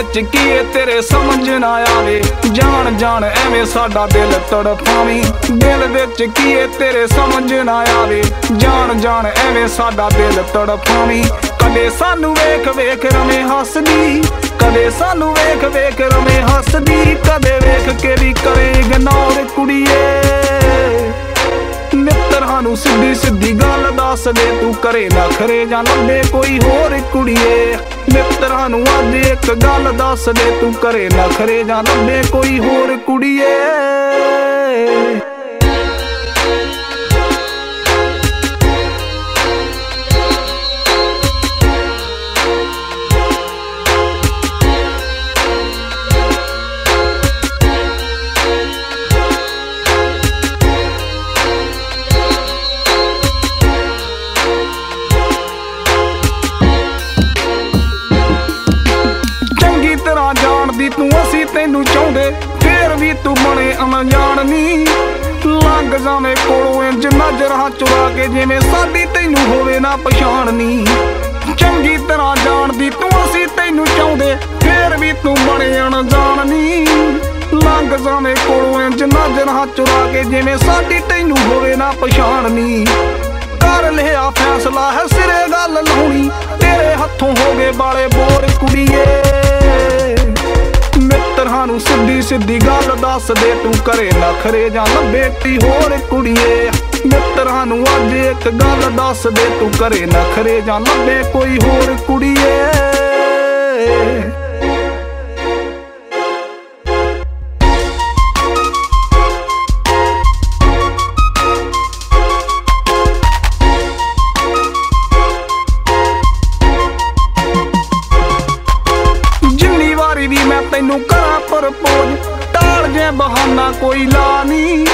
ਵਿੱਚ ਕੀ ਏ ਤੇਰੇ ਸਮਝ ਨਾ ਆਵੇ? ਜਾਣ ਜਾਣ, ਐਵੇਂ ਸਾਡਾ ਦਿਲ ਤੜਫਾਵੀਂ। ਦਿਲ ਵਿੱਚ ਕੀ ਏ ਤੇਰੇ ਸਮਝ ਨਾ ਆਵੇ? ਜਾਣ ਜਾਣ, ਐਵੇਂ ਸਾਡਾ ਦਿਲ ਤੜਫਾਵੀਂ। ਕਦੇ ਸਾਨੂੰ ਵੇਖ ਵੇਖ ਰਵੇਂ ਹੱਸਦੀ। ਕਦੇ ਸਾਨੂੰ ਵੇਖ ਵੇਖ ਰਵੇਂ ਹੱਸਦੀ। ਕਦੇ ਵੇਖ ਕੇ ਵੀ ਕਰੇ ਇਗਨੋਰ ਕੁੜੀਏ। ਮਿੱਤਰਾਂ ਨੂੰ ਸਿੱਧੀ ਸਿੱਧੀ ਗੱਲ ਦੱਸ ਦੇ ਤੂੰ ਕਰੇ ਨਖਰੇ ਜਾਂ ਲੱਭੇ ਕੋਈ ਹੋਰ ਕੁੜੀਏ। ਮਿੱਤਰਾਂ ਨੂੰ ਅੱਜ ਇੱਕ ਗੱਲ ਦੱਸ ਦੇ ਤੂੰ ਕਰੇ ਨਖਰੇ ਜਾਂ ਲੱਭੇ ਕੋਈ ਹੋਰ ਕੁੜੀਏ। ਤੂੰ ਅਸੀਂ ਤੈਨੂੰ ਚਾਹੁੰਦੇ, ਫੇਰ ਵੀ ਤੂੰ ਬਣੇ ਅਣਜਾਣ ਨੀ। ਲੰਘ ਜਾਵੇਂ ਕੋਲੋਂ ਇੰਜ ਨਜ਼ਰਾਂ ਚੁਰਾ ਕੇ, ਜਿਵੇਂ ਸਾਡੀ ਤੈਨੂੰ ਹੋਵੇ ਨਾ ਪਛਾਣਨੀ ਚੰਗੀ ਤਰ੍ਹਾਂ ਜਾਣਦੀ ਤੂੰ ਅਸੀਂ ਤੈਨੂੰ ਚਾਹੁੰਦੇ, ਫੇਰ ਵੀ ਤੂੰ ਬਣੇ ਅਣਜਾਣ ਨੀ। ਲੰਘ ਜਾਵੇਂ ਕੋਲੋਂ ਇੰਜ ਨਜ਼ਰਾਂ ਚੁਰਾ ਕੇ, ਜਿਵੇਂ ਸਾਡੀ ਤੈਨੂੰ ਹੋਵੇ ਨਾ ਪਛਾਣਨੀ ਕਰ ਲਿਆ ਫੈਸਲਾ ਹੈ ਸਿਰੇ ਗੱਲ ਲਾਉਣੀ, ਤੇਰੇ ਹੱਥੋਂ ਹੋ ਗਏ ਬਾਲੇ ਬੋਰ ਕੁੜੀਏ। ਨੂੰ ਸਿੱਧੀ ਸਿੱਧੀ ਗੱਲ ਦੱਸ ਦੇ ਤੂੰ ਕਰੇ ਨਖਰੇ ਜਾਂ ਬੇਟੀ ਹੋਰ ਕੁੜੀਏ। ਮਿੱਤਰਾਂ ਨੂੰ ਅੱਜ ਇੱਕ ਗੱਲ ਦੱਸ ਦੇ ਤੂੰ ਕਰੇ ਨਖਰੇ ਜਾਂ ਲੱਭੇ ਕੋਈ ਹੋਰ ਕੁੜੀਏ। ਪ੍ਰਪੋਜ਼ ਟਾਲ ਜੇ ਬਹਾਨਾ ਕੋਈ ਲਾ ਨੀ।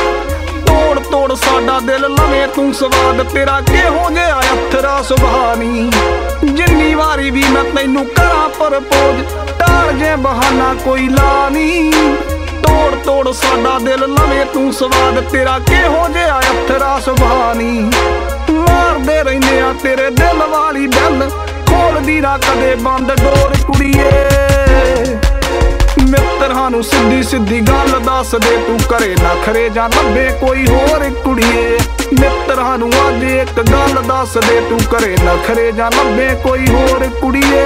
ਤੋੜ ਤੋੜ ਸਾਡਾ ਦਿਲ ਲਵੇਂ ਤੂੰ ਸਵਾਦ, ਤੇਰਾ ਕਿਹੋ ਜਿਹਾ ਅਥਰਾ ਸੁਭਾਨੀ ਜਿੰਨੀ ਵਾਰੀ ਵੀ ਮੈਂ ਤੈਨੂੰ ਕਰਾਂ ਪ੍ਰਪੋਜ਼, ਟਾਲ ਜੇ ਬਹਾਨਾ ਕੋਈ ਲਾ ਨੀ। ਤੋੜ ਤੋੜ ਸਾਡਾ ਦਿਲ ਲਵੇ ਤੂੰ ਸਵਾਦ, ਤੇਰਾ ਕਿਹੋ ਜਿਹਾ ਅਥਰਾ ਸੁਭਾਨੀ ਮਾਰਦੇ ਰਹਿੰਦੇ ਆ ਤੇਰੇ ਦਿਲ ਵਾਲੀ ਬੈਲ ਖੋਲਦੀ ਨਾ ਕਦੇ ਬੰਦ ਡੋਰ ਕੁੜੀਏ। ਮਿੱਤਰਾਂ ਨੂੰ ਸਿੱਧੀ ਸਿੱਧੀ ਗੱਲ ਦੱਸ ਦੇ ਤੂੰ ਕਰੇ ਨਖਰੇ ਜਾਂ ਲੱਭੇ ਕੋਈ ਹੋਰ ਕੁੜੀਏ। ਮਿੱਤਰਾਂ ਨੂੰ ਅੱਜ ਇੱਕ ਗੱਲ ਦੱਸ ਦੇ ਤੂੰ ਕਰੇ ਨਖਰੇ ਜਾਂ ਲੱਭੇ ਕੋਈ ਹੋਰ ਕੁੜੀਏ।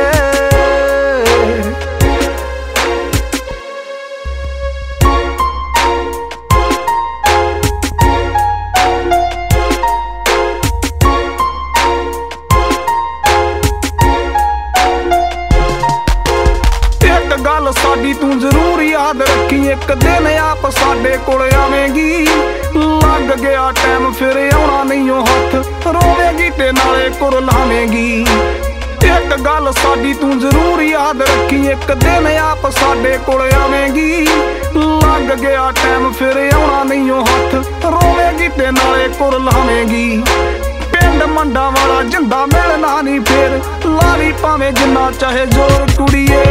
ਇੱਕ ਦਿਨ ਆਪ ਸਾਡੇ ਕੋਲ ਆਵੇਂਗੀ। ਲੱਗ ਗਿਆ ਟਾਈਮ ਫਿਰ ਆਉਣਾ ਨਹੀਂ ਉਹ ਹੱਥ। ਰੋਵੇਂਗੀ ਤੇ ਨਾਲੇ ਕੁਰ ਲਾਵੇਂਗੀ। ਇੱਕ ਗੱਲ ਸਾਡੀ ਤੂੰ ਜ਼ਰੂਰ ਯਾਦ ਰੱਖੀ, ਇੱਕ ਦਿਨ ਆਪ ਸਾਡੇ ਕੋਲ ਆਵੇਂਗੀ। ਲੱਗ ਗਿਆ ਟਾਈਮ ਫਿਰ ਆਉਣਾ ਨਹੀਂ ਉਹ ਹੱਥ। ਰੋਵੇਂਗੀ ਤੇ ਨਾਲੇ ਕੁਰ ਲਾਵੇਂਗੀ। ਪਿੰਡ ਮੰਡਾ ਵਾਲਾ ਜਿੰਦਾ ਮਿਲਣਾ ਨਹੀਂ ਫੇਰ। ਲਾਰੀ ਭਾਵੇਂ ਜਿੰਨਾ ਚਾਹੇ ਜ਼ੋਰ ਕੁੜੀਏ।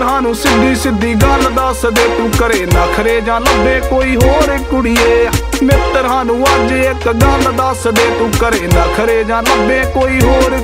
ਨੂੰ ਸਿੱਧੀ ਸਿੱਧੀ ਗੱਲ ਦੱਸ ਦੇ ਤੂੰ ਕਰੇ ਨਖਰੇ ਜਾਂ ਲੱਭੇ ਕੋਈ ਹੋਰ ਕੁੜੀਏ। ਮਿੱਤਰਾਂ ਨੂੰ ਅੱਜ ਇੱਕ ਗੱਲ ਦੱਸ ਦੇ ਤੂੰ ਕਰੇ ਨਖਰੇ ਜਾਂ ਲੱਭੇ ਕੋਈ ਹੋਰ